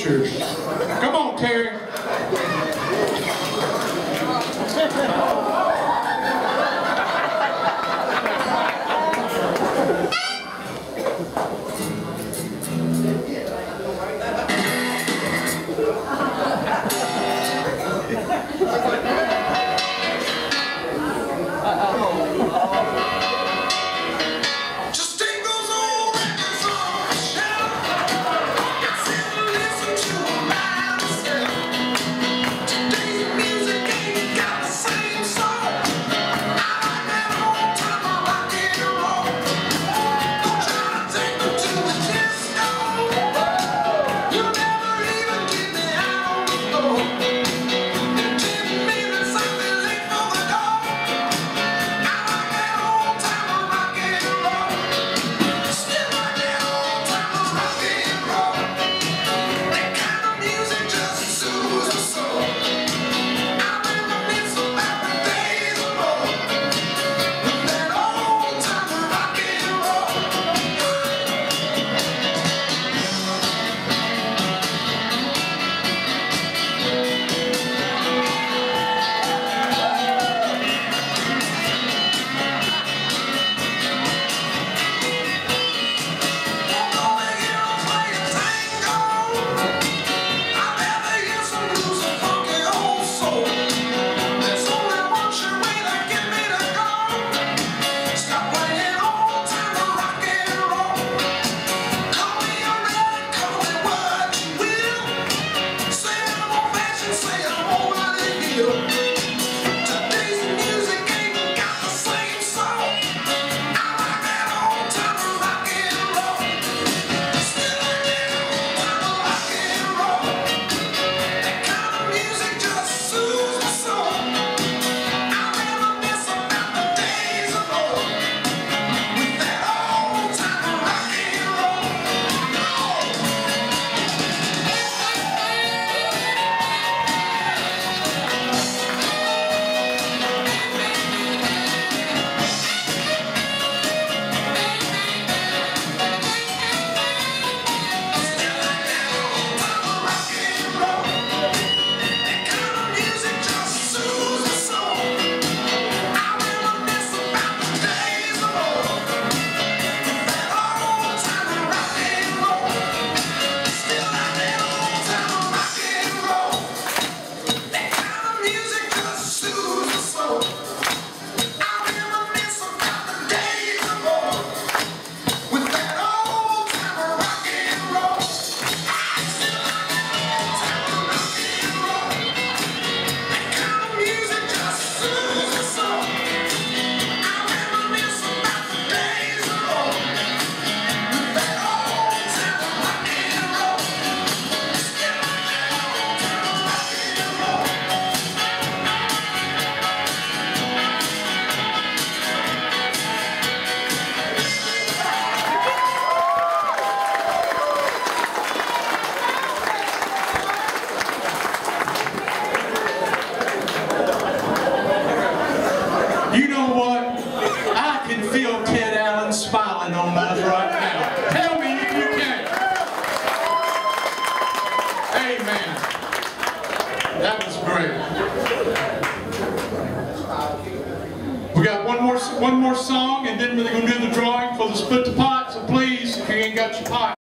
Church. Come on, Terry. You know what? I can feel Ted Allen smiling on us right now. Tell me if you can. Amen. That was great. We got one more one more song, and then we're going to do the drawing for the split the pot. So please, if you ain't got your pot.